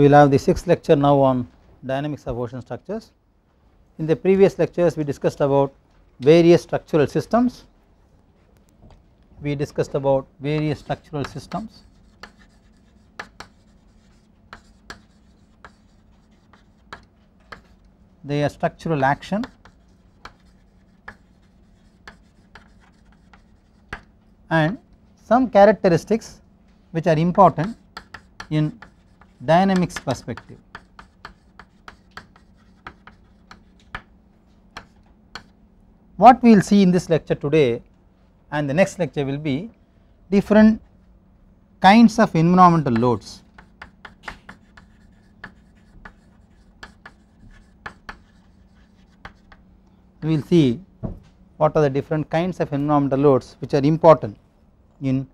we will have the sixth lecture now on dynamics of ocean structures. In the previous lectures we discussed about various structural systems, we discussed about various structural systems. Their structural action and some characteristics which are important in dynamics perspective. What we will see in this lecture today and the next lecture will be different kinds of environmental loads. We will see what are the different kinds of environmental loads which are important in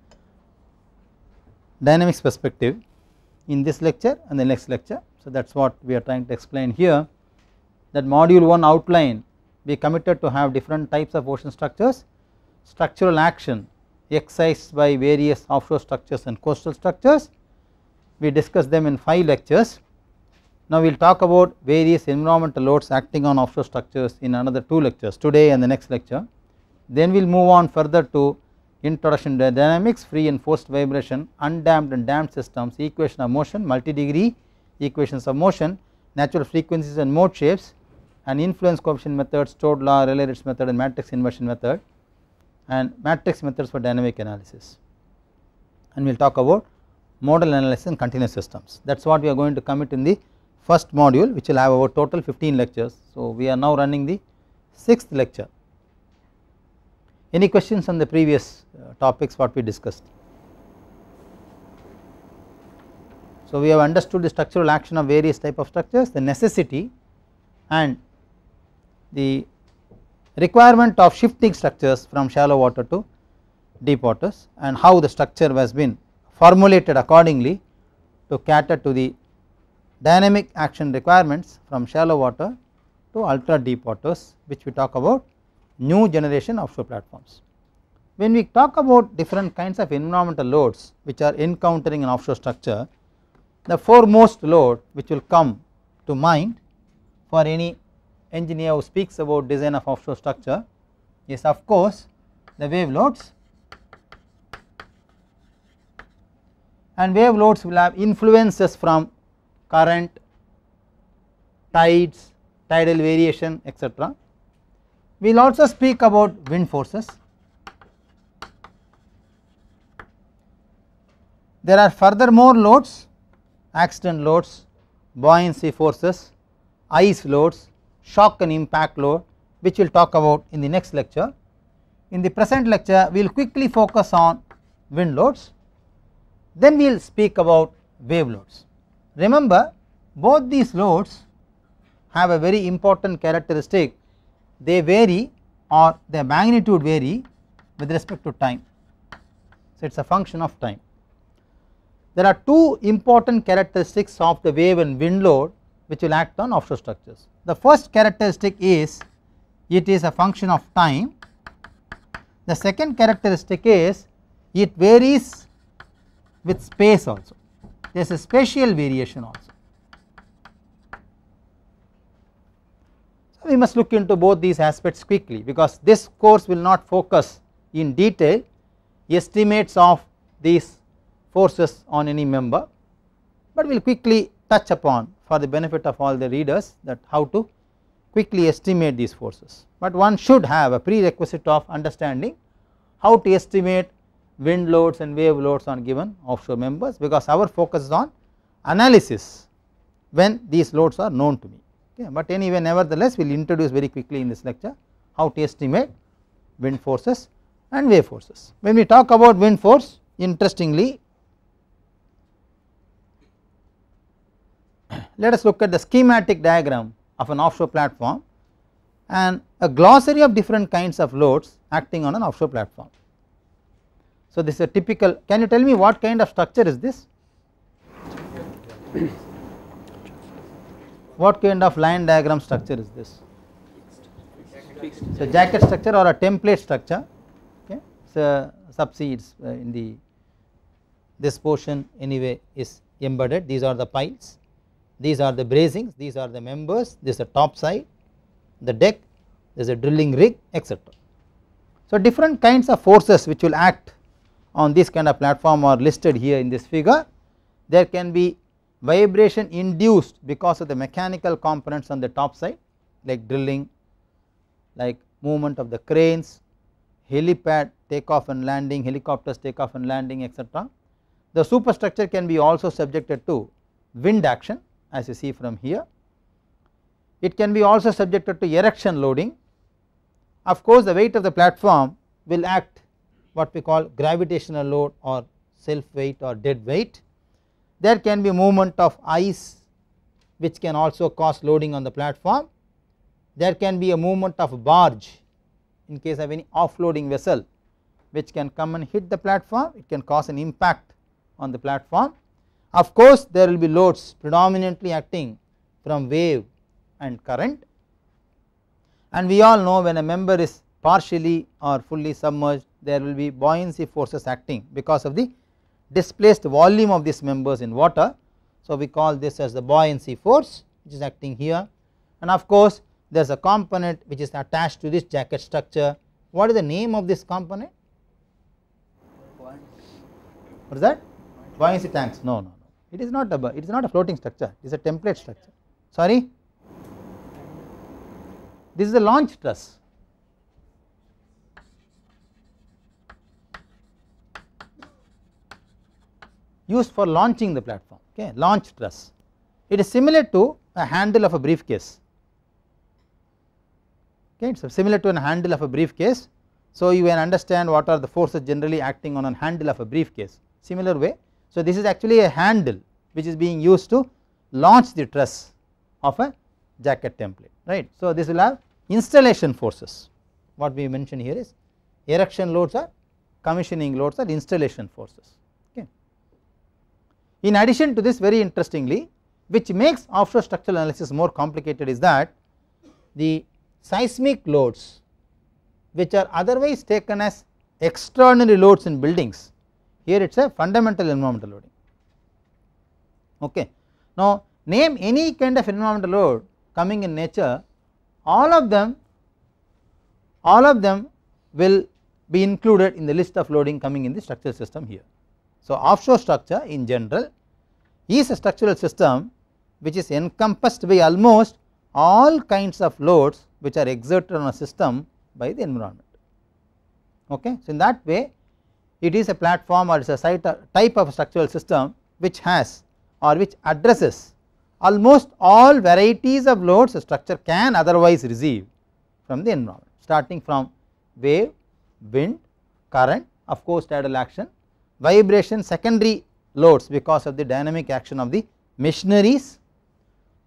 dynamics perspective in this lecture and the next lecture. So, that is what we are trying to explain here that module 1 outline we committed to have different types of ocean structures, structural action exercised by various offshore structures and coastal structures. We discussed them in 5 lectures. Now we will talk about various environmental loads acting on offshore structures in another 2 lectures today and the next lecture. Then we will move on further to introduction to dynamics, free and forced vibration, undamped and damped systems, equation of motion, multi-degree equations of motion, natural frequencies and mode shapes and influence coefficient method, Stodola, Rayleigh-Ritz method and matrix inversion method and matrix methods for dynamic analysis. And we will talk about modal analysis and continuous systems. That is what we are going to commit in the first module which will have about total 15 lectures. So, we are now running the 6th lecture. Any questions on the previous uh, topics what we discussed? So, we have understood the structural action of various type of structures, the necessity and the requirement of shifting structures from shallow water to deep waters and how the structure has been formulated accordingly to cater to the dynamic action requirements from shallow water to ultra deep waters which we talk about new generation offshore platforms. When we talk about different kinds of environmental loads which are encountering an offshore structure, the foremost load which will come to mind for any engineer who speaks about design of offshore structure is of course the wave loads and wave loads will have influences from current, tides, tidal variation etc. We will also speak about wind forces. There are furthermore loads, accident loads, buoyancy forces, ice loads, shock and impact load which we will talk about in the next lecture. In the present lecture we will quickly focus on wind loads, then we will speak about wave loads. Remember both these loads have a very important characteristic they vary or their magnitude vary with respect to time. So, it is a function of time. There are two important characteristics of the wave and wind load which will act on offshore structures. The first characteristic is it is a function of time. The second characteristic is it varies with space also, there is a spatial variation also. We must look into both these aspects quickly because this course will not focus in detail estimates of these forces on any member, but we will quickly touch upon for the benefit of all the readers that how to quickly estimate these forces. But one should have a prerequisite of understanding how to estimate wind loads and wave loads on given offshore members because our focus is on analysis when these loads are known to me. Okay. But anyway nevertheless we will introduce very quickly in this lecture how to estimate wind forces and wave forces. When we talk about wind force interestingly let us look at the schematic diagram of an offshore platform and a glossary of different kinds of loads acting on an offshore platform. So, this is a typical can you tell me what kind of structure is this? what kind of line diagram structure is this? So, jacket structure or a template structure okay. So, subseeds uh, in the this portion anyway is embedded these are the piles these are the bracings these are the members this is the top side the deck there is a drilling rig etc. So different kinds of forces which will act on this kind of platform are listed here in this figure there can be vibration induced because of the mechanical components on the top side like drilling like movement of the cranes helipad takeoff and landing helicopters takeoff and landing etc. The superstructure can be also subjected to wind action as you see from here. It can be also subjected to erection loading. Of course, the weight of the platform will act what we call gravitational load or self weight or dead weight. There can be movement of ice which can also cause loading on the platform. There can be a movement of barge in case of any offloading vessel which can come and hit the platform. It can cause an impact on the platform. Of course, there will be loads predominantly acting from wave and current. And we all know when a member is partially or fully submerged there will be buoyancy forces acting because of the displaced volume of these members in water. So, we call this as the buoyancy force which is acting here and of course, there is a component which is attached to this jacket structure. What is the name of this component? What is that? Buoyancy tanks? No, no, no it is not a it is not a floating structure it is a template structure sorry this is a launch truss used for launching the platform okay launch truss. It is similar to a handle of a briefcase. Okay is similar to a handle of a briefcase. So you can understand what are the forces generally acting on a handle of a briefcase. Similar way so this is actually a handle which is being used to launch the truss of a jacket template right. So this will have installation forces. What we mention here is erection loads are commissioning loads are installation forces. In addition to this very interestingly which makes offshore structural analysis more complicated is that the seismic loads which are otherwise taken as extraordinary loads in buildings here it is a fundamental environmental loading okay. Now name any kind of environmental load coming in nature all of them all of them will be included in the list of loading coming in the structural system here. So offshore structure in general is a structural system which is encompassed by almost all kinds of loads which are exerted on a system by the environment okay. So in that way it is a platform or it is a site uh, type of structural system which has or which addresses almost all varieties of loads a structure can otherwise receive from the environment starting from wave, wind, current of course tidal action, vibration secondary loads because of the dynamic action of the machineries,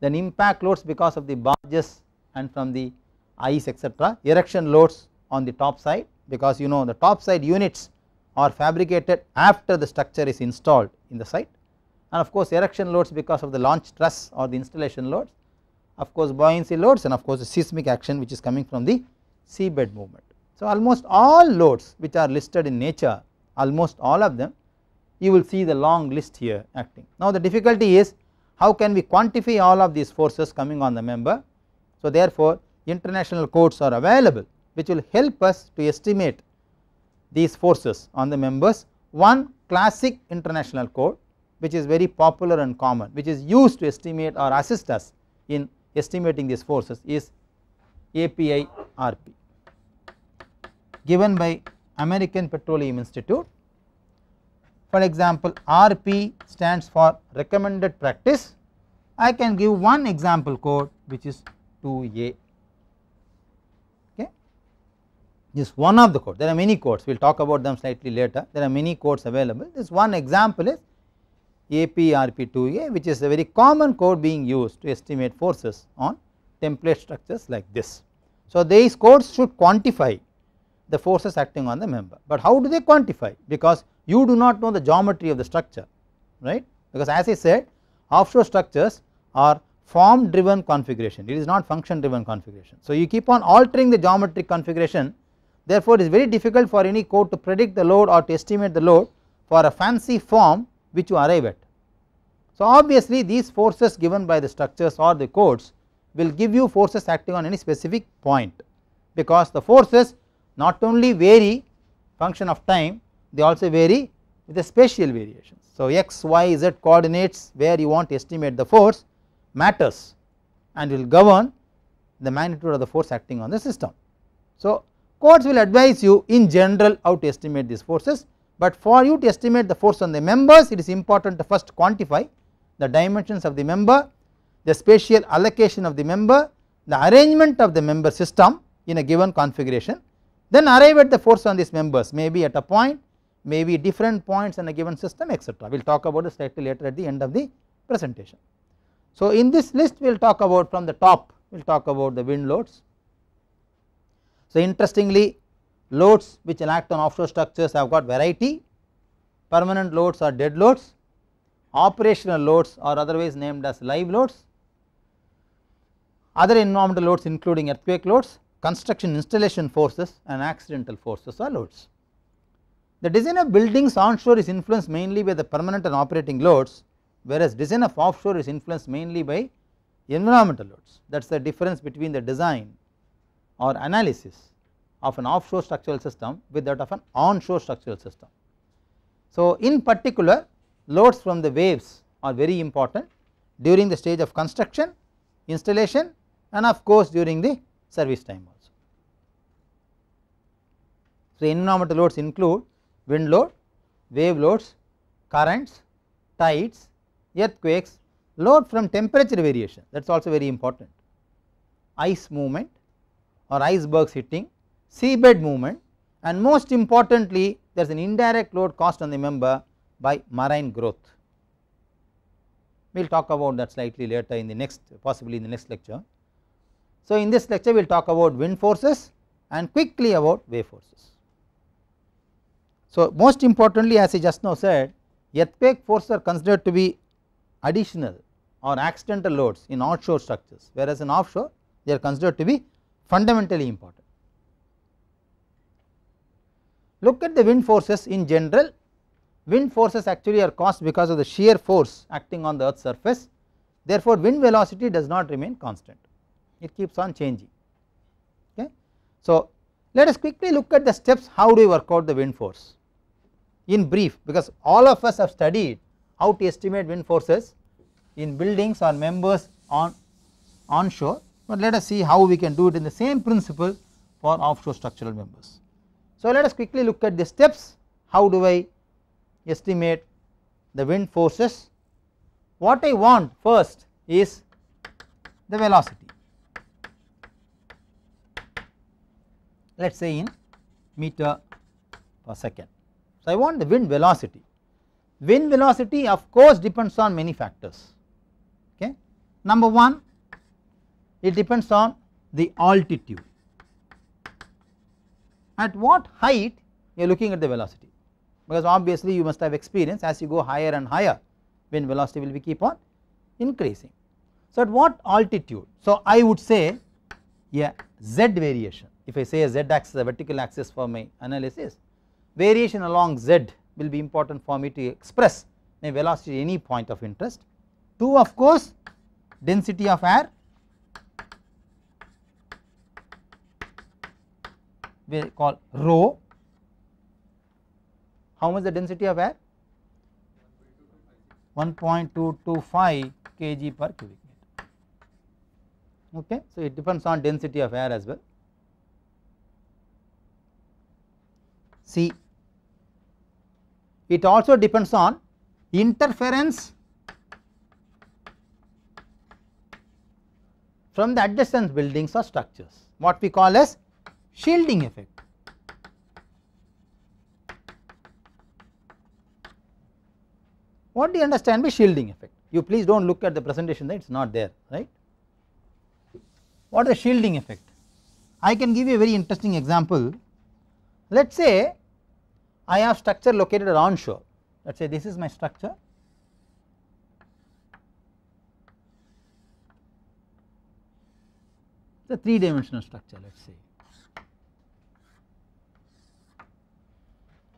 then impact loads because of the barges and from the ice etc., erection loads on the top side because you know the top side units are fabricated after the structure is installed in the site and of course erection loads because of the launch truss or the installation loads of course buoyancy loads and of course the seismic action which is coming from the seabed movement. So almost all loads which are listed in nature almost all of them you will see the long list here acting. Now the difficulty is how can we quantify all of these forces coming on the member. So therefore international codes are available which will help us to estimate these forces on the members. One classic international code which is very popular and common which is used to estimate or assist us in estimating these forces is API RP given by American Petroleum Institute. For example, RP stands for recommended practice. I can give one example code which is 2A is one of the codes. There are many codes. We will talk about them slightly later. There are many codes available. This one example is APRP2A which is a very common code being used to estimate forces on template structures like this. So these codes should quantify the forces acting on the member. But how do they quantify? Because you do not know the geometry of the structure right because as I said offshore structures are form driven configuration it is not function driven configuration. So you keep on altering the geometric configuration therefore it is very difficult for any code to predict the load or to estimate the load for a fancy form which you arrive at. So obviously these forces given by the structures or the codes will give you forces acting on any specific point because the forces not only vary function of time they also vary with the spatial variations. So x, y, z coordinates where you want to estimate the force matters and will govern the magnitude of the force acting on the system. So codes will advise you in general how to estimate these forces, but for you to estimate the force on the members it is important to first quantify the dimensions of the member, the spatial allocation of the member, the arrangement of the member system in a given configuration then arrive at the force on these members maybe at a point maybe different points in a given system etc. We will talk about this slightly later at the end of the presentation. So in this list we will talk about from the top we will talk about the wind loads. So interestingly loads which will act on offshore structures have got variety permanent loads are dead loads operational loads are otherwise named as live loads other environmental loads including earthquake loads construction installation forces and accidental forces or loads. The design of buildings onshore is influenced mainly by the permanent and operating loads whereas design of offshore is influenced mainly by environmental loads that is the difference between the design or analysis of an offshore structural system with that of an onshore structural system. So in particular loads from the waves are very important during the stage of construction, installation and of course during the service time also. So environmental loads include wind load, wave loads, currents, tides, earthquakes, load from temperature variation that is also very important, ice movement or icebergs hitting, seabed movement and most importantly there is an indirect load caused on the member by marine growth. We will talk about that slightly later in the next possibly in the next lecture. So in this lecture we will talk about wind forces and quickly about wave forces. So most importantly as I just now said earthquake forces are considered to be additional or accidental loads in onshore structures whereas in offshore they are considered to be fundamentally important. Look at the wind forces in general. Wind forces actually are caused because of the shear force acting on the earth surface. Therefore wind velocity does not remain constant. It keeps on changing. Okay. So let us quickly look at the steps how do we work out the wind force in brief because all of us have studied how to estimate wind forces in buildings or members on onshore but let us see how we can do it in the same principle for offshore structural members. So let us quickly look at the steps how do I estimate the wind forces what I want first is the velocity let us say in meter per second. So I want the wind velocity, wind velocity of course depends on many factors. Okay. Number 1 it depends on the altitude. At what height you are looking at the velocity? Because obviously you must have experience. As you go higher and higher wind velocity will be keep on increasing. So at what altitude? So I would say a z variation. If I say a z axis a vertical axis for my analysis variation along z will be important for me to express my velocity at any point of interest. 2 of course density of air we call rho how much the density of air 1.225 kg per cubic meter okay so it depends on density of air as well C. It also depends on interference from the adjacent buildings or structures what we call as shielding effect. What do you understand by shielding effect? You please do not look at the presentation it is not there right. What is the shielding effect? I can give you a very interesting example. Let us say I have structure located on shore. Let us say this is my structure. The 3 dimensional structure let us say.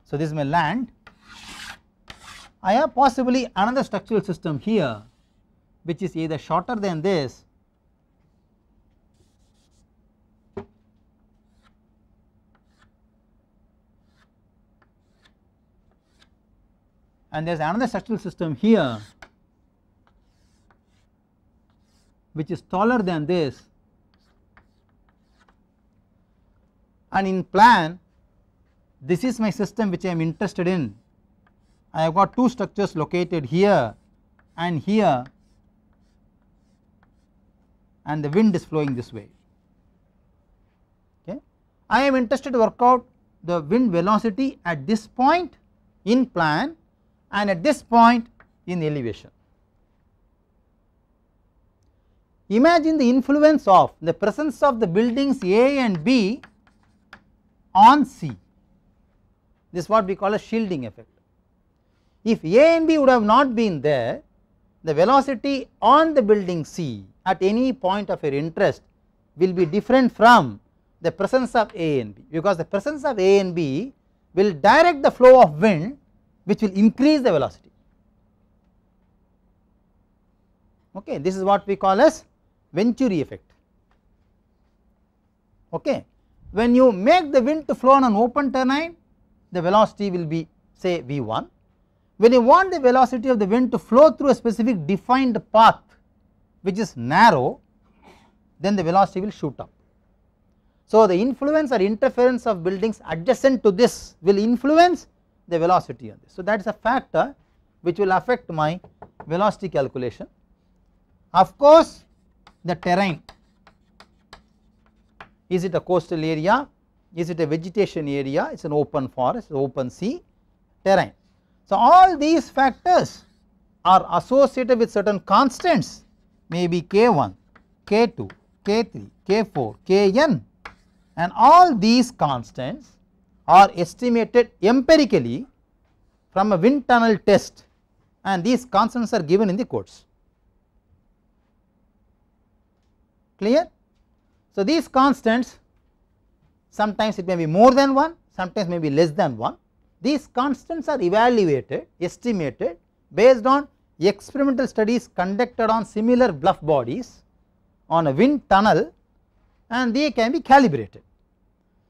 So this is my land. I have possibly another structural system here which is either shorter than this and there is another structural system here which is taller than this. And in plan this is my system which I am interested in. I have got two structures located here and here. And the wind is flowing this way. Okay. I am interested to work out the wind velocity at this point in plan and at this point in elevation. Imagine the influence of the presence of the buildings A and B on C this is what we call a shielding effect. If A and B would have not been there the velocity on the building C at any point of your interest will be different from the presence of A and B because the presence of A and B will direct the flow of wind which will increase the velocity. Okay this is what we call as Venturi effect. Okay when you make the wind to flow on an open terrain the velocity will be say v1 when you want the velocity of the wind to flow through a specific defined path which is narrow then the velocity will shoot up. So the influence or interference of buildings adjacent to this will influence the velocity on this. So that is a factor which will affect my velocity calculation. Of course the terrain is it a coastal area is it a vegetation area it is an open forest open sea terrain. So all these factors are associated with certain constants maybe k1 k2 k3 k4 kn and all these constants are estimated empirically from a wind tunnel test and these constants are given in the codes clear. So these constants sometimes it may be more than 1 sometimes may be less than 1 these constants are evaluated estimated based on experimental studies conducted on similar bluff bodies on a wind tunnel and they can be calibrated.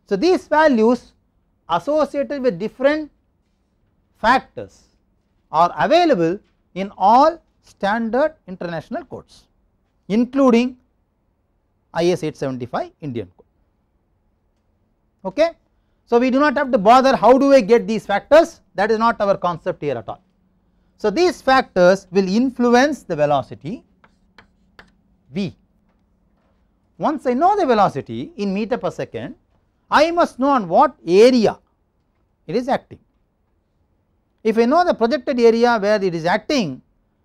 So these values associated with different factors are available in all standard international codes including IS 875 Indian code. Okay. So, we do not have to bother how do I get these factors that is not our concept here at all. So, these factors will influence the velocity v. Once I know the velocity in meter per second I must know on what area it is acting. If I know the projected area where it is acting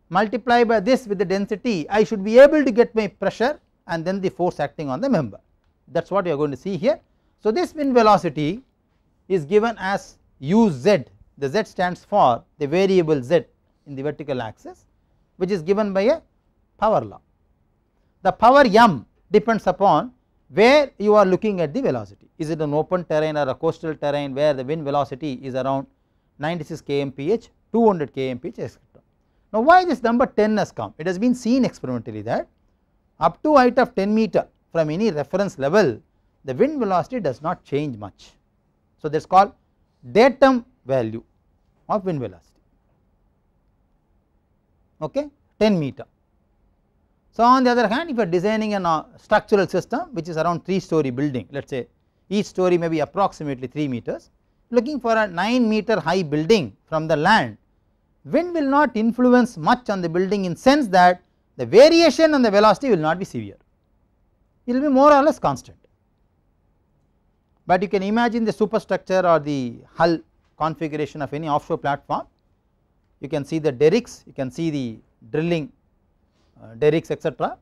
multiply by this with the density I should be able to get my pressure and then the force acting on the member that is what you are going to see here. So this wind velocity is given as uz the z stands for the variable z in the vertical axis which is given by a power law. The power m depends upon where you are looking at the velocity? Is it an open terrain or a coastal terrain where the wind velocity is around 96 kmph 200 kmph etc. Now why this number 10 has come? It has been seen experimentally that up to height of 10 meter from any reference level the wind velocity does not change much. So that is called datum value of wind velocity. Okay? 10 meter so on the other hand if you are designing a uh, structural system which is around 3 story building let us say each story may be approximately 3 meters looking for a 9 meter high building from the land wind will not influence much on the building in sense that the variation on the velocity will not be severe it will be more or less constant. But you can imagine the superstructure or the hull configuration of any offshore platform you can see the derricks you can see the drilling Uh, derricks etc.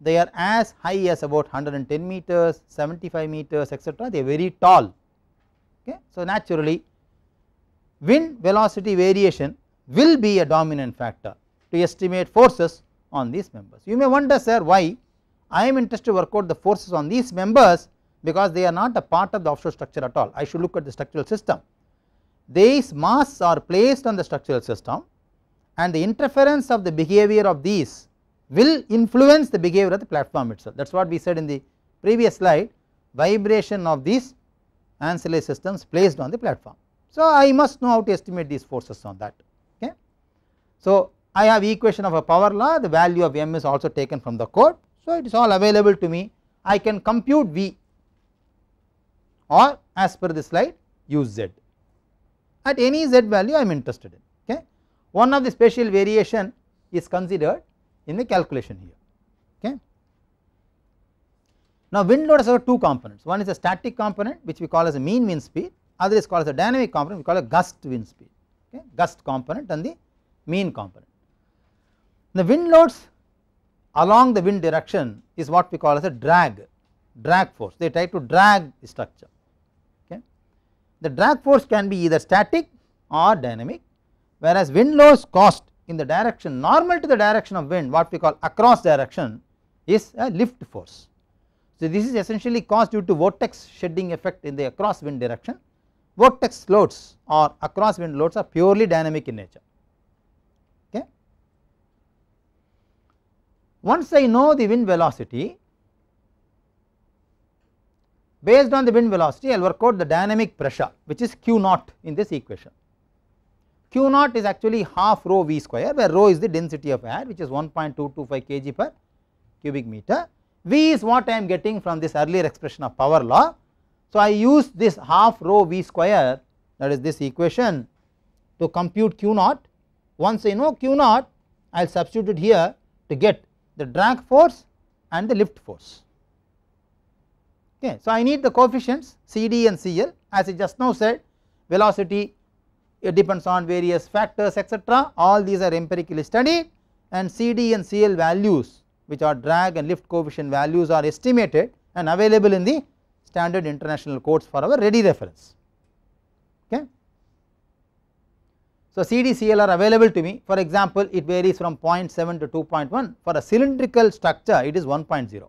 They are as high as about 110 meters, 75 meters etc. They are very tall. Okay. So naturally, wind velocity variation will be a dominant factor to estimate forces on these members. You may wonder sir why I am interested to work out the forces on these members because they are not a part of the offshore structure at all. I should look at the structural system. These mass are placed on the structural system and the interference of the behavior of these will influence the behavior of the platform itself that is what we said in the previous slide vibration of these ancillary systems placed on the platform. So, I must know how to estimate these forces on that okay. So, I have equation of a power law the value of m is also taken from the code. So, it is all available to me I can compute V or as per the slide use Z at any Z value I am interested in okay. One of the spatial variation is considered in the calculation here okay. Now wind load has two components one is a static component which we call as a mean wind speed other is called as a dynamic component we call a gust wind speed okay gust component and the mean component. The wind loads along the wind direction is what we call as a drag drag force they try to drag the structure okay. The drag force can be either static or dynamic whereas wind loads caused in the direction normal to the direction of wind what we call across direction is a lift force. So, this is essentially caused due to vortex shedding effect in the across wind direction vortex loads or across wind loads are purely dynamic in nature okay. Once I know the wind velocity based on the wind velocity I will work out the dynamic pressure which is q naught in this equation. Q naught is actually half rho v square where rho is the density of air which is 1.225 kg per cubic meter. V is what I am getting from this earlier expression of power law. So, I use this half rho v square that is this equation to compute Q naught. Once I know Q naught I will substitute it here to get the drag force and the lift force. Okay. So, I need the coefficients CD and CL as I just now said velocity it depends on various factors etc. all these are empirically studied and CD and CL values which are drag and lift coefficient values are estimated and available in the standard international codes for our ready reference okay. So, CD CL are available to me for example it varies from 0.7 to 2.1 for a cylindrical structure it is 1.0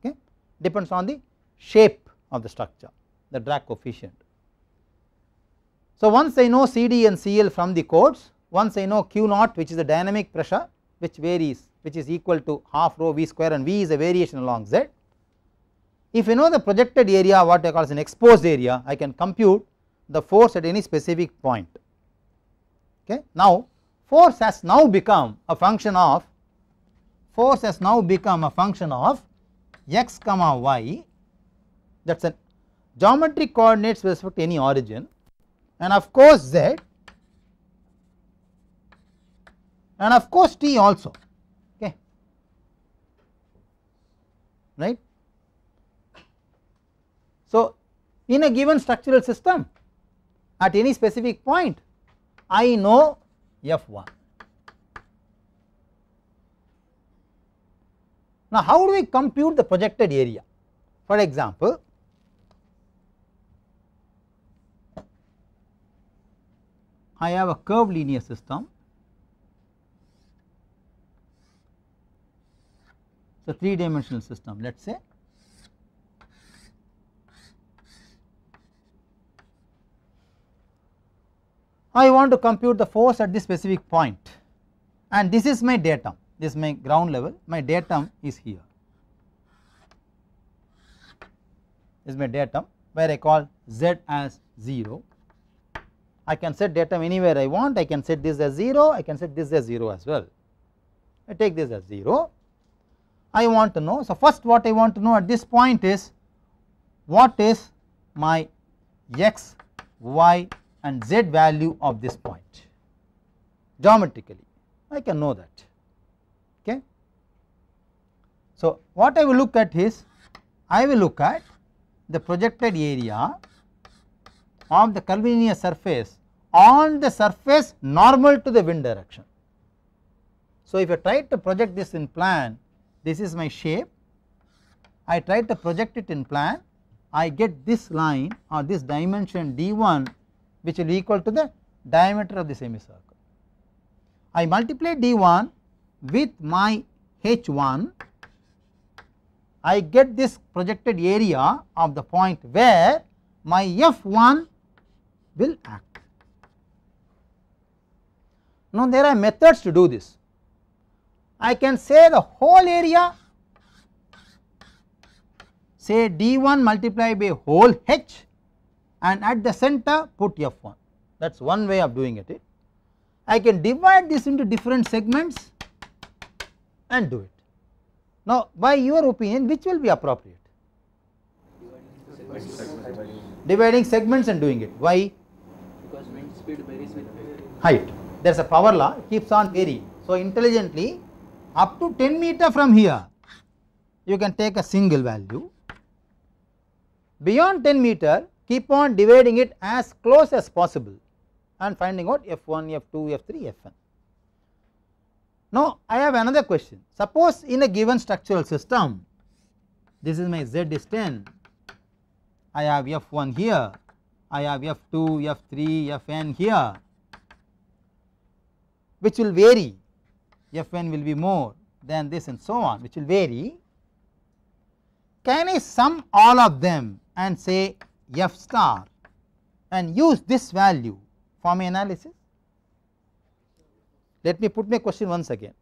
okay depends on the shape of the structure the drag coefficient. So, once I know CD and CL from the codes once I know Q naught which is the dynamic pressure which varies which is equal to half rho v square and v is a variation along z. If I know the projected area what I call as an exposed area I can compute the force at any specific point okay. Now force has now become a function of force has now become a function of x comma y that is a geometric coordinates with respect to any origin and of course z and of course t also okay right. So, in a given structural system at any specific point I know F1. Now, how do we compute the projected area? For example, I have a curved linear system. So, 3 dimensional system let us say. I want to compute the force at this specific point. And this is my datum. This is my ground level. My datum is here. This is my datum where I call z as 0 I can set datum anywhere I want. I can set this as 0 I can set this as 0 as well. I take this as 0 I want to know. So first what I want to know at this point is what is my x y and z value of this point? Geometrically I can know that. Okay. So what I will look at is I will look at the projected area of the curvilinear surface on the surface normal to the wind direction. So, if I try to project this in plan this is my shape I try to project it in plan I get this line or this dimension d1 which will equal to the diameter of the semicircle. I multiply d1 with my h1 I get this projected area of the point where my f1 will act. Now there are methods to do this. I can say the whole area say d1 multiplied by whole h and at the center put f1 that is one way of doing it. I can divide this into different segments and do it. Now by your opinion which will be appropriate? Dividing segments and doing it. Why? Because wind speed varies with Height. There is a power law keeps on varying. So intelligently up to 10 meter from here you can take a single value. Beyond 10 meter keep on dividing it as close as possible and finding out f1, f2, f3, fn. Now I have another question suppose in a given structural system this is my z is 10 I have f1 here I have f2 f3 fn here which will vary fn will be more than this and so on which will vary can I sum all of them and say f star and use this value for my analysis let me put my question once again.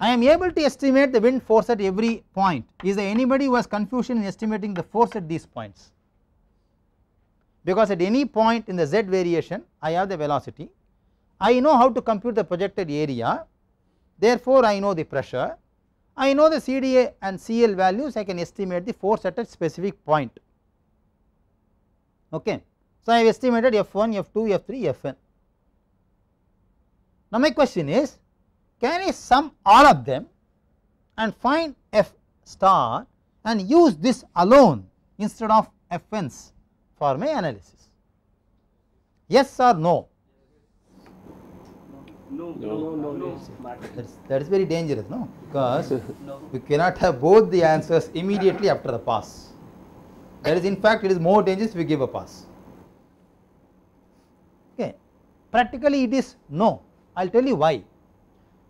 I am able to estimate the wind force at every point. Is there anybody who has confusion in estimating the force at these points? Because at any point in the z variation I have the velocity, I know how to compute the projected area, therefore I know the pressure, I know the CDA and CL values I can estimate the force at a specific point. Okay. So, I have estimated F1, F2, F3, Fn. Now my question is can I sum all of them and find f star and use this alone instead of fn's for my analysis yes or no no no. no no that is, that is very dangerous no? Because no. we cannot have both the answers immediately after the pass. That is in fact it is more dangerous if we give a pass. Okay. Practically it is no. I will tell you why.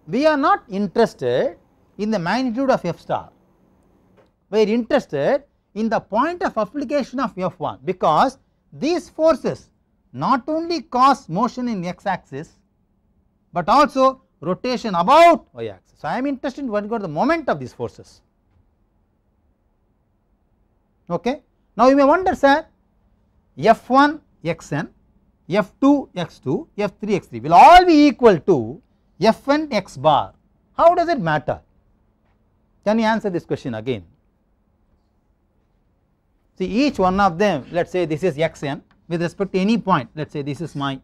We are not interested in the magnitude of f star, we are interested in the point of application of f1 because these forces not only cause motion in x axis, but also rotation about y axis. So, I am interested in what got the moment of these forces. Okay. Now, you may wonder sir f1 xn f2 x2 f3 x3 will all be equal to fn x bar how does it matter can you answer this question again see each one of them let us say this is xn with respect to any point let us say this is my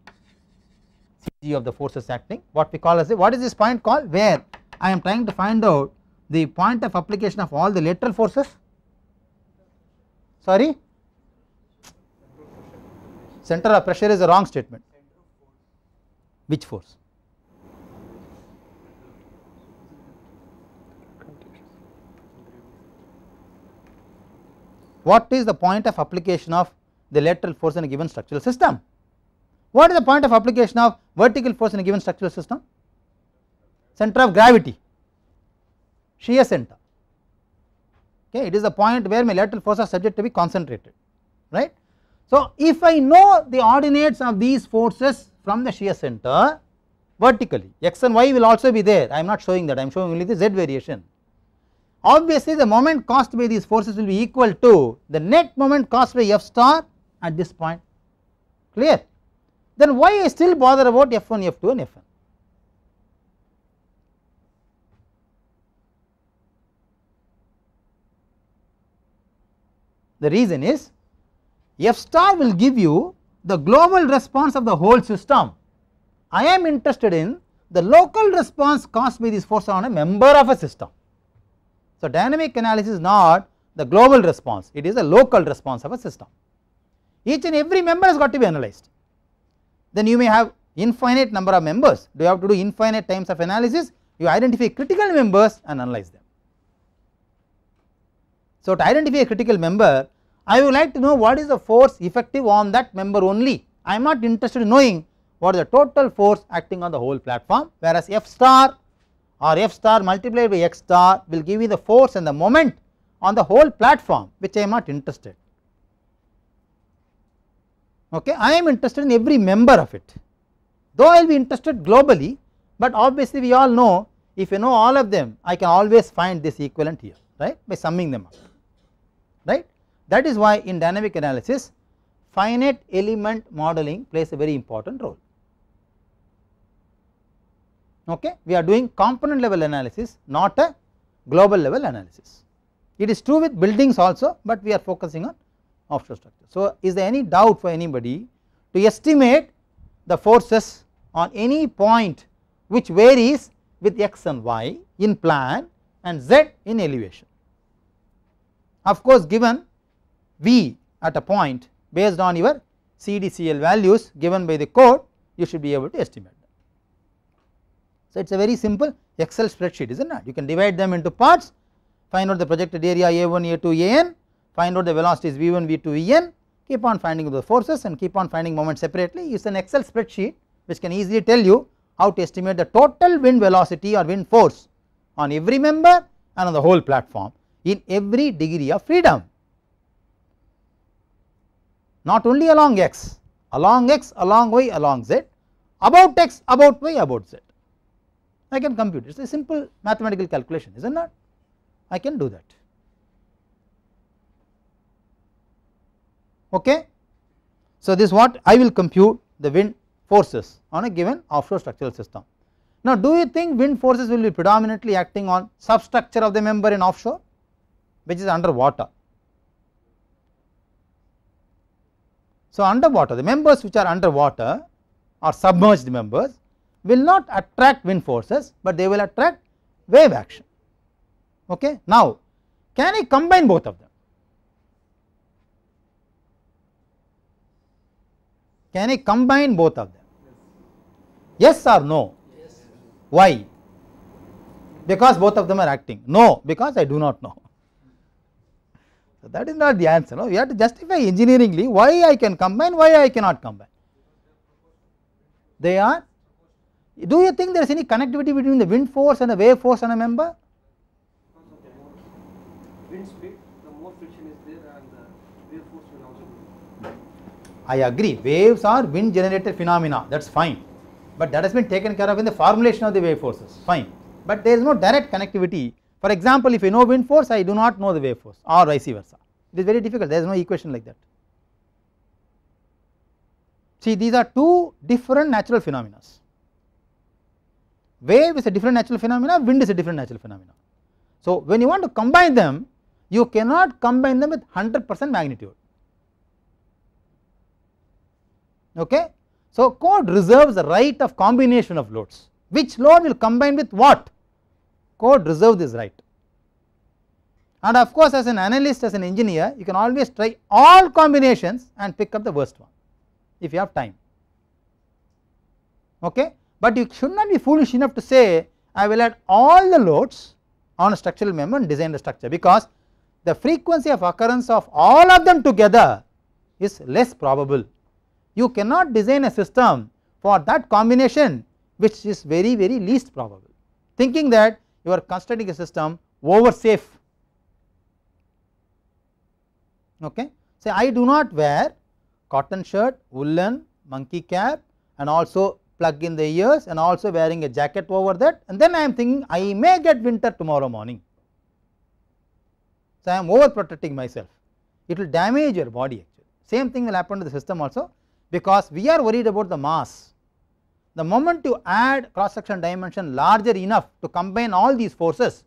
Of the forces acting what we call as a, what is this point called? Where? I am trying to find out the point of application of all the lateral forces. Sorry? Center of pressure is a wrong statement. Which force? What is the point of application of the lateral force in a given structural system what is the point of application of vertical force in a given structural system? Center of gravity. Shear center. Okay it is the point where my lateral force are subject to be concentrated right? So, if I know the ordinates of these forces from the shear center vertically x and y will also be there. I am not showing that. I am showing only the z variation. Obviously, the moment caused by these forces will be equal to the net moment caused by f star at this point. Clear. Then why I still bother about f1, f2 and fn. The reason is f star will give you the global response of the whole system. I am interested in the local response caused by this force on a member of a system. So, dynamic analysis is not the global response, it is the local response of a system. Each and every member has got to be analyzed. Then you may have infinite number of members, do you have to do infinite times of analysis? You identify critical members and analyze them. So, to identify a critical member, I would like to know what is the force effective on that member only. I am not interested in knowing what is the total force acting on the whole platform whereas f star or f star multiplied by x star will give you the force and the moment on the whole platform which I am not interested. Okay, I am interested in every member of it. Though I will be interested globally but obviously we all know if you know all of them I can always find this equivalent here right by summing them up right? That is why in dynamic analysis finite element modeling plays a very important role. Okay we are doing component level analysis not a global level analysis. It is true with buildings also but we are focusing on offshore structure. So is there any doubt for anybody to estimate the forces on any point which varies with x and y in plan and z in elevation? Of course given v at a point based on your CDCL values given by the code you should be able to estimate them. So it is a very simple excel spreadsheet is it? Not you can divide them into parts find out the projected area A1 A2 AN find out the velocities V1 V2 En keep on finding the forces and keep on finding moments separately. Use an excel spreadsheet which can easily tell you how to estimate the total wind velocity or wind force on every member and on the whole platform in every degree of freedom. Not only along x along x along y along z about x about y about z. I can compute. It is a simple mathematical calculation is it? Not I can do that okay. So this is what I will compute the wind forces on a given offshore structural system. Now do you think wind forces will be predominantly acting on substructure of the member in offshore which is underwater. So underwater the members which are underwater or submerged members will not attract wind forces but they will attract wave action okay. Now can I combine both of them? Can I combine both of them? Yes or no? Why? Because both of them are acting. No, because I do not know. So that is not the answer. No, we have to justify engineeringly why I can combine, why I cannot combine. They are. Do you think there is any connectivity between the wind force and the wave force on a member? wind speed, the more friction is there and the wave force will also be. I agree. Waves are wind generated phenomena. That is fine. But that has been taken care of in the formulation of the wave forces. Fine. But there is no direct connectivity. For example if you know wind force I do not know the wave force or vice versa. It is very difficult. There is no equation like that. See these are two different natural phenomena. Wave is a different natural phenomena wind is a different natural phenomena. So when you want to combine them you cannot combine them with 100 percent magnitude okay. So code reserves the right of combination of loads. Which load will combine with what? Code reserve this right. And of course as an analyst as an engineer you can always try all combinations and pick up the worst one if you have time. Okay? But you should not be foolish enough to say I will add all the loads on a structural member and design the structure because the frequency of occurrence of all of them together is less probable you cannot design a system for that combination which is very very least probable. Thinking that you are constructing a system over safe. Okay? Say I do not wear cotton shirt woolen monkey cap and also plug in the ears and also wearing a jacket over that and then I am thinking I may get winter tomorrow morning. So I am over protecting myself. It will damage your body actually. Same thing will happen to the system also because we are worried about the mass. The moment you add cross section dimension larger enough to combine all these forces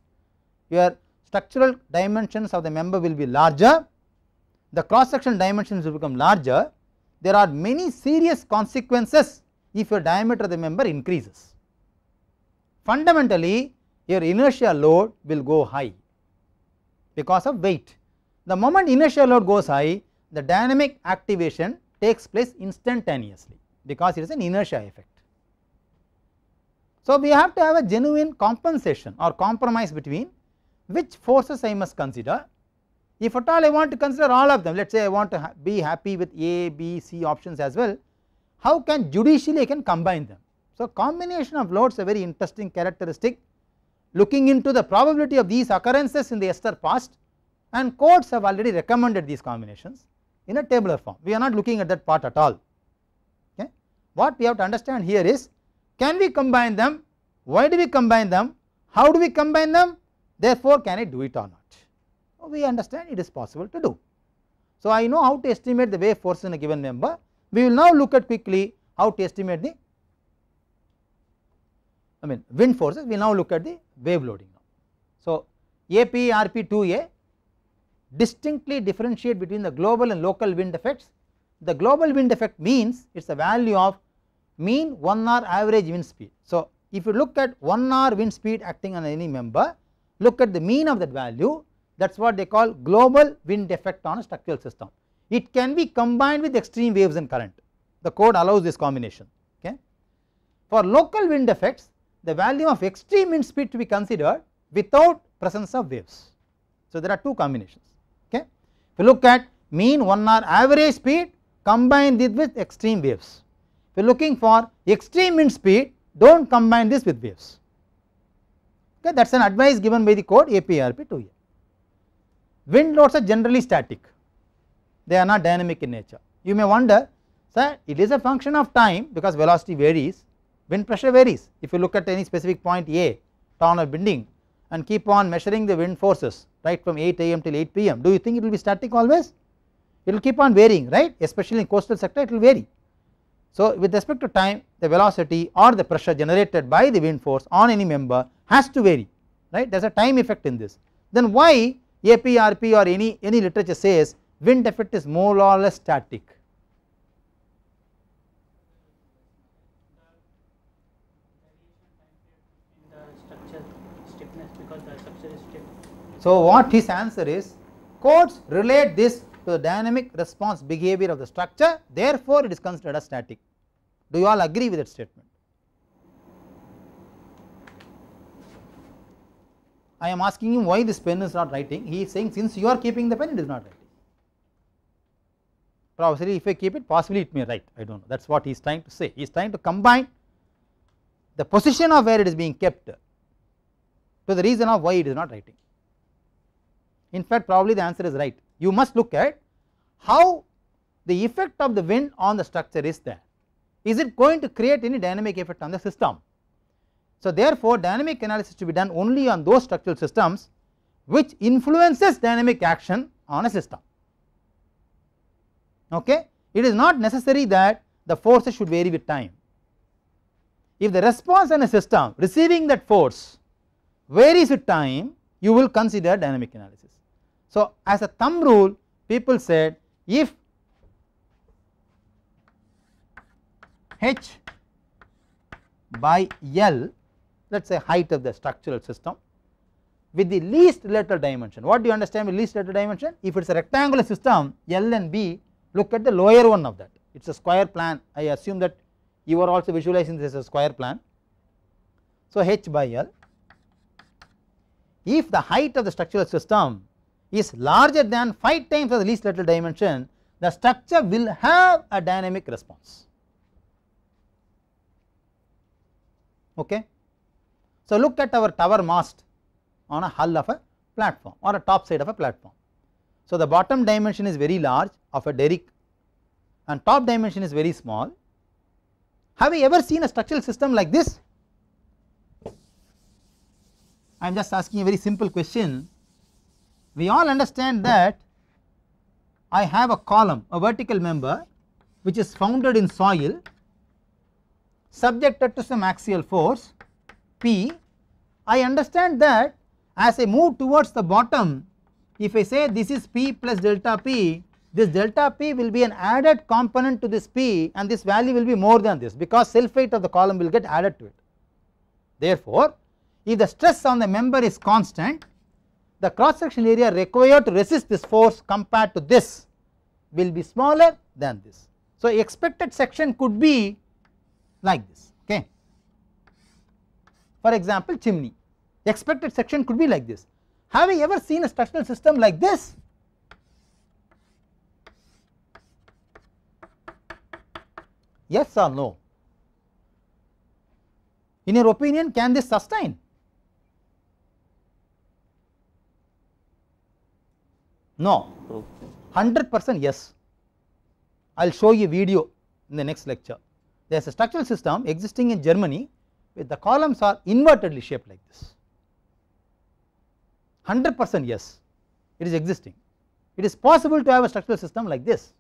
your structural dimensions of the member will be larger the cross section dimensions will become larger there are many serious consequences if your diameter of the member increases. Fundamentally your inertial load will go high because of weight. The moment inertial load goes high the dynamic activation takes place instantaneously because it is an inertia effect. So we have to have a genuine compensation or compromise between which forces I must consider if at all I want to consider all of them let us say I want to ha be happy with A, B, C options as well how can judicially I can combine them. So combination of loads is a very interesting characteristic looking into the probability of these occurrences in the ester past and codes have already recommended these combinations in a tabular form we are not looking at that part at all okay. what we have to understand here is can we combine them, why do we combine them, how do we combine them, therefore can I do it or not. We understand it is possible to do. So, I know how to estimate the wave force in a given member, we will now look at quickly how to estimate the I mean wind forces, we now look at the wave loading. So, API, RP 2A distinctly differentiate between the global and local wind effects. The global wind effect means it is a value of mean 1 hour average wind speed. So, if you look at 1 hour wind speed acting on any member, look at the mean of that value that is what they call global wind effect on a structural system. It can be combined with extreme waves and current, the code allows this combination. Okay. For local wind effects, the value of extreme wind speed to be considered without presence of waves. So, there are two combinations. You look at mean 1 hour average speed, combine it with extreme waves. If you are looking for extreme wind speed, do not combine this with waves. Okay, that is an advice given by the code API RP 2A. Wind loads are generally static, they are not dynamic in nature. You may wonder, sir, it is a function of time because velocity varies, wind pressure varies. If you look at any specific point A, town or bending, and keep on measuring the wind forces right from 8 am till 8 pm, do you think it will be static always? It will keep on varying, right? Especially in coastal sector, it will vary. So, with respect to time, the velocity or the pressure generated by the wind force on any member has to vary, right? There is a time effect in this. Then why API RP or any, any literature says wind effect is more or less static. in the structure stiffness because the structure is stiff. So, what his answer is codes relate this to the dynamic response behavior of the structure therefore, it is considered as static. Do you all agree with that statement? I am asking him why this pen is not writing, he is saying since you are keeping the pen it is not writing. Probably if I keep it possibly it may write I do not know that is what he is trying to say, he is trying to combine the position of where it is being kept to the reason of why it is not writing. In fact probably the answer is right, you must look at how the effect of the wind on the structure is there, is it going to create any dynamic effect on the system. So, therefore, dynamic analysis to be done only on those structural systems which influences dynamic action on a system. Okay. It is not necessary that the forces should vary with time. If the response in a system receiving that force varies with time, you will consider dynamic analysis. So, as a thumb rule people said if h by L let us say height of the structural system with the least lateral dimension. What do you understand with least lateral dimension? If it is a rectangular system L and B look at the lower one of that it is a square plan I assume that you are also visualizing this as a square plan. So, H by L if the height of the structural system is larger than 5 times of the least lateral dimension the structure will have a dynamic response. Okay. So, look at our tower mast on a hull of a platform or a top side of a platform. So, the bottom dimension is very large of a derrick and top dimension is very small. Have you ever seen a structural system like this? I am just asking a very simple question. We all understand that I have a column, a vertical member which is founded in soil subjected to some axial force P. I understand that as I move towards the bottom, if I say this is P plus delta P, this delta P will be an added component to this P and this value will be more than this because self weight of the column will get added to it. Therefore, if the stress on the member is constant, the cross sectional area required to resist this force compared to this will be smaller than this. So, expected section could be like this okay. For example, chimney expected section could be like this. Have you ever seen a structural system like this? Yes or no? In your opinion can this sustain? No, 100 percent yes. I will show you a video in the next lecture. there is a structural system existing in Germany with the columns are invertedly shaped like this. 100 percent yes. It is existing. It is possible to have a structural system like this.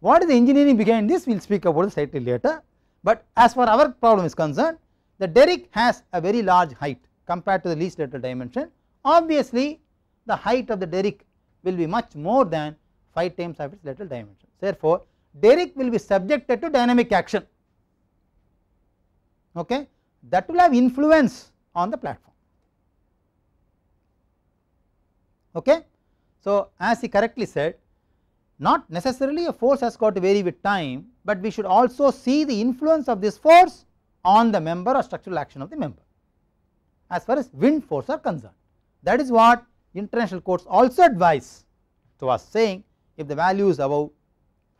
What is the engineering behind this? We will speak about it slightly later. But as far our problem is concerned the derrick has a very large height compared to the least lateral dimension. Obviously the height of the derrick will be much more than 5 times of its lateral dimension. Therefore derrick will be subjected to dynamic action. Okay? That will have influence on the platform. Okay. So as he correctly said not necessarily a force has got to vary with time but we should also see the influence of this force on the member or structural action of the member as far as wind force are concerned. That is what international codes also advise to us saying if the value is above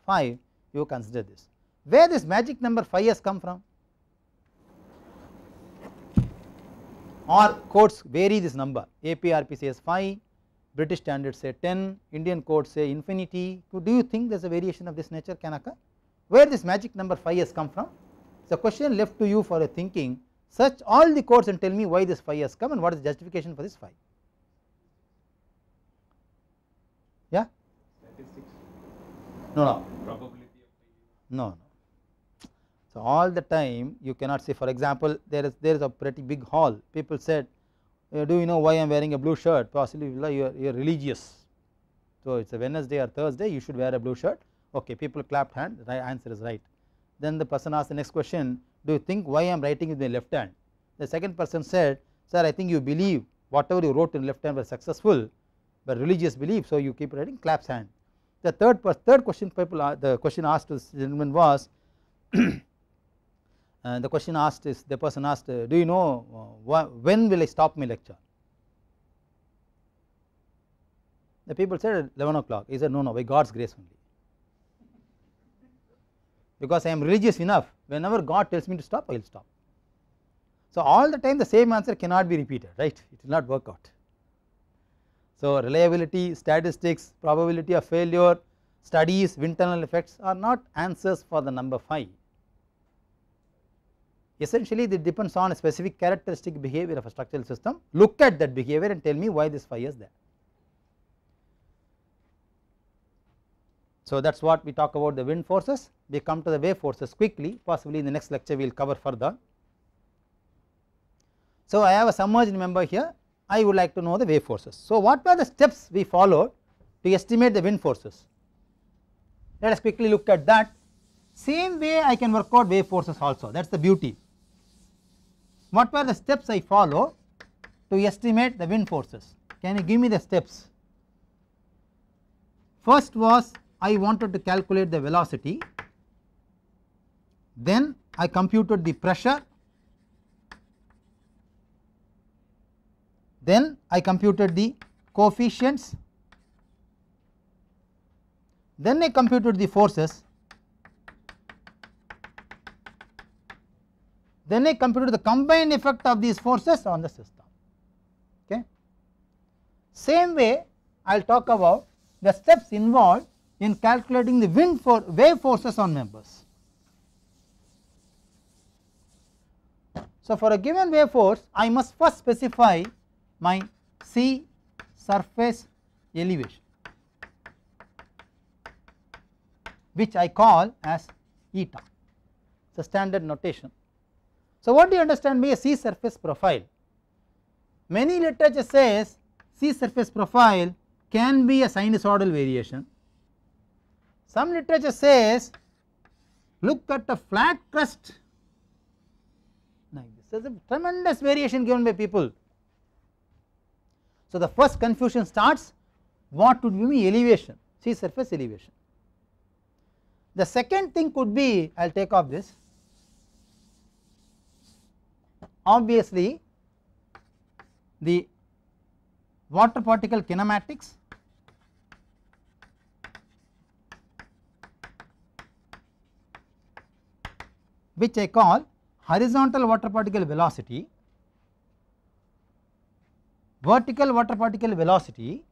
5 you consider this. Where this magic number 5 has come from? Or codes vary this number. API RP says 5 British standards say 10 Indian codes say infinity. Do you think there is a variation of this nature can occur where this magic number 5 has come from? It is a question left to you for a thinking. Search all the codes and tell me why this 5 has come and what is the justification for this 5 yeah? Statistics, no no. Probability of no no. So all the time you cannot say for example there is there is a pretty big hall. People said do you know why I am wearing a blue shirt? Possibly you are, you are religious. So it is a Wednesday or Thursday you should wear a blue shirt. Okay people clapped hand the right answer is right. Then the person asked the next question do you think why I am writing with my left hand? The second person said sir I think you believe whatever you wrote in left hand was successful but religious belief so you keep writing claps hand. The third third question people the question asked to this gentleman was uh, the question asked is the person asked uh, do you know uh, when will I stop my lecture? The people said 11 o'clock. He said no no by God's grace only. Because I am religious enough whenever God tells me to stop I will stop. So all the time the same answer cannot be repeated right? It will not work out so reliability statistics probability of failure studies wind tunnel effects are not answers for the number 5 essentially it depends on a specific characteristic behavior of a structural system. Look at that behavior and tell me why this phi is there. So that is what we talk about the wind forces. We come to the wave forces quickly. Possibly in the next lecture we will cover further. So I have a submerged member here I would like to know the wave forces. So what were the steps we followed to estimate the wind forces? Let us quickly look at that. Same way I can work out wave forces also. That is the beauty. What were the steps I follow to estimate the wind forces? Can you give me the steps? First was I wanted to calculate the velocity. Then I computed the pressure then I computed the coefficients then I computed the forces then I computed the combined effect of these forces on the system okay. Same way I will talk about the steps involved in calculating the wind for wave forces on members. So for a given wave force I must first specify my sea surface elevation which I call as eta a standard notation so what do you understand by a sea surface profile? Many literature says sea surface profile can be a sinusoidal variation. Some literature says look at a flat crest like this there is a tremendous variation given by people. So the first confusion starts what would be elevation sea surface elevation. The second thing could be I will take off this obviously the water particle kinematics which I call horizontal water particle velocity, vertical water particle velocity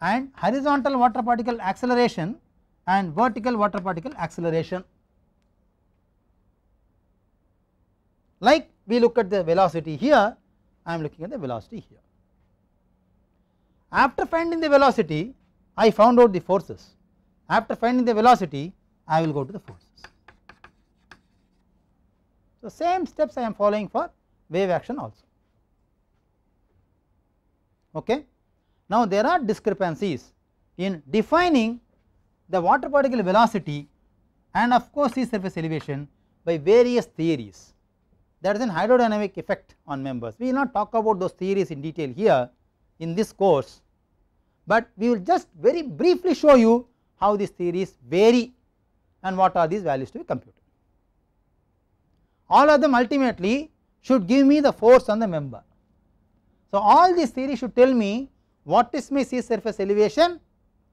and horizontal water particle acceleration and vertical water particle acceleration. Like we look at the velocity here, I am looking at the velocity here. After finding the velocity, I found out the forces. After finding the velocity, I will go to the forces. So, same steps I am following for wave action also. Okay. Now, there are discrepancies in defining the water particle velocity and of course, sea surface elevation by various theories that is an hydrodynamic effect on members. We will not talk about those theories in detail here in this course, but we will just very briefly show you how these theories vary and what are these values to be computed. All of them ultimately should give me the force on the member. So, all these theories should tell me what is my sea surface elevation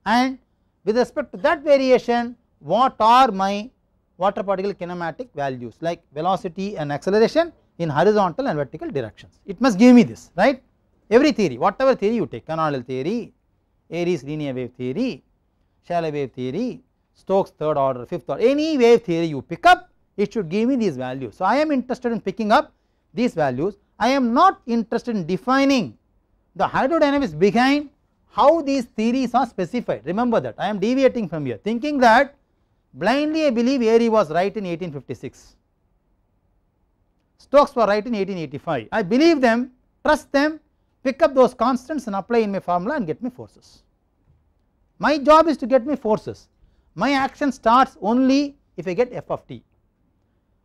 and with respect to that variation what are my water particle kinematic values like velocity and acceleration in horizontal and vertical directions. It must give me this right every theory whatever theory you take cnoidal theory, Airy's linear wave theory, shallow wave theory, Stokes third order, fifth order any wave theory you pick up it should give me these values. So, I am interested in picking up these values I am not interested in defining the hydrodynamics behind how these theories are specified. Remember that. I am deviating from here thinking that blindly I believe Airy was right in 1856, Stokes were right in 1885 I believe them trust them pick up those constants and apply in my formula and get me forces. My job is to get me forces. My action starts only if I get f of t.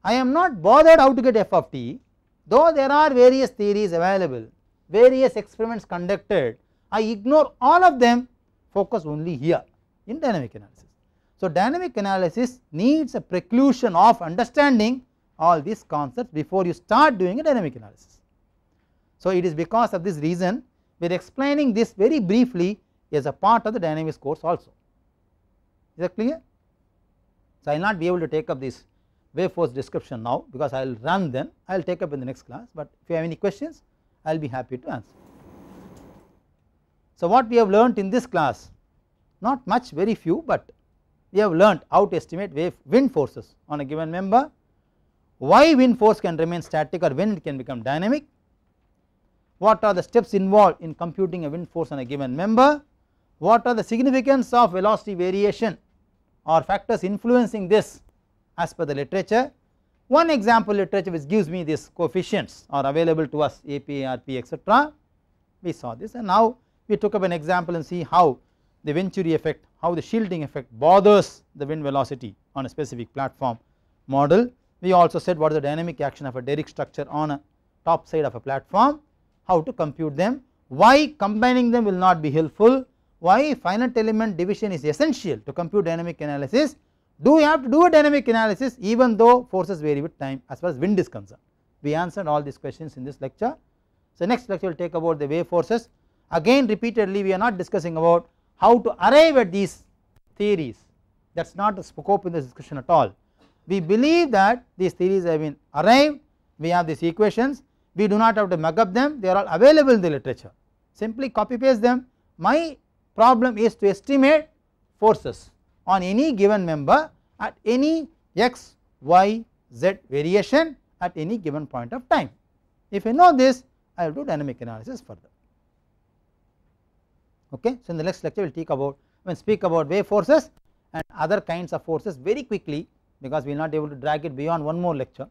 I am not bothered how to get f of t though there are various theories available various experiments conducted I ignore all of them focus only here in dynamic analysis. So, dynamic analysis needs a preclusion of understanding all these concepts before you start doing a dynamic analysis. So, it is because of this reason we are explaining this very briefly as a part of the dynamics course also is that clear. So, I will not be able to take up this wave force description now because I will run then I will take up in the next class, but if you have any questions I will be happy to answer. So, what we have learnt in this class not much very few, but we have learnt how to estimate wave wind forces on a given member, why wind force can remain static or when it can become dynamic, what are the steps involved in computing a wind force on a given member, what are the significance of velocity variation or factors influencing this as per the literature. One example literature which gives me these coefficients are available to us API, RP etc. We saw this and now we took up an example and see how the Venturi effect, how the shielding effect bothers the wind velocity on a specific platform model. We also said what is the dynamic action of a derrick structure on a top side of a platform, how to compute them, why combining them will not be helpful, why finite element division is essential to compute dynamic analysis, do we have to do a dynamic analysis even though forces vary with time as far as wind is concerned. We answered all these questions in this lecture. So, next lecture will take about the wave forces. Again repeatedly we are not discussing about how to arrive at these theories. That is not the scope in this discussion at all. We believe that these theories have been arrived. We have these equations. We do not have to mug up them. They are all available in the literature. Simply copy paste them. My problem is to estimate forces on any given member at any x, y, z variation at any given point of time. If I know this I will do dynamic analysis further. Okay. So, in the next lecture we will speak about when speak about wave forces and other kinds of forces very quickly because we will not be able to drag it beyond one more lecture.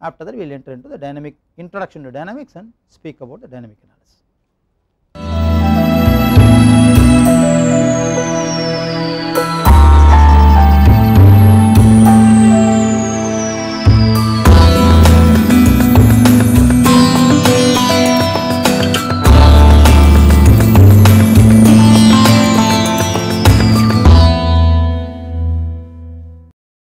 After that we will enter into the dynamic introduction to dynamics and speak about the dynamic analysis.